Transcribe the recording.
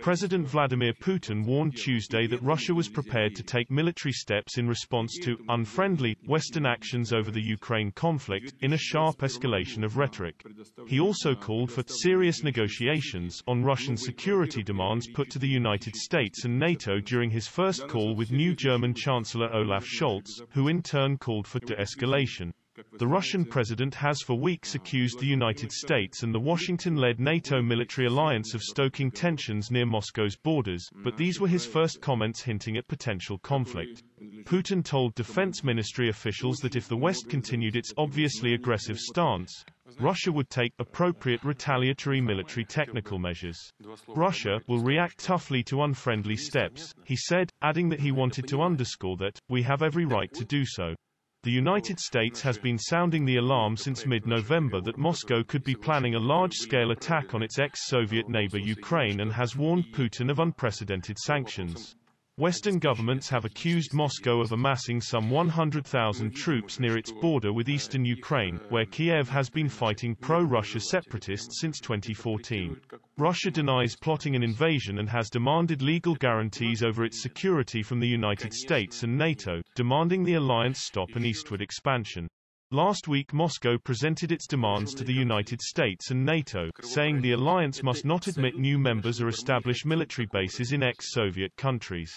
President Vladimir Putin warned Tuesday that Russia was prepared to take military steps in response to unfriendly Western actions over the Ukraine conflict in a sharp escalation of rhetoric. He also called for serious negotiations on Russian security demands put to the United States and NATO during his first call with new German Chancellor Olaf Scholz, who in turn called for de-escalation. The Russian president has for weeks accused the United States and the Washington-led NATO military alliance of stoking tensions near Moscow's borders, but these were his first comments hinting at potential conflict. Putin told defense ministry officials that if the West continued its obviously aggressive stance, Russia would take appropriate retaliatory military technical measures. Russia will react toughly to unfriendly steps, he said, adding that he wanted to underscore that, we have every right to do so. The United States has been sounding the alarm since mid-November that Moscow could be planning a large-scale attack on its ex-Soviet neighbor Ukraine and has warned Putin of unprecedented sanctions. Western governments have accused Moscow of amassing some 100,000 troops near its border with eastern Ukraine, where Kiev has been fighting pro-Russia separatists since 2014. Russia denies plotting an invasion and has demanded legal guarantees over its security from the United States and NATO, demanding the alliance stop an eastward expansion. Last week Moscow presented its demands to the United States and NATO, saying the alliance must not admit new members or establish military bases in ex-Soviet countries.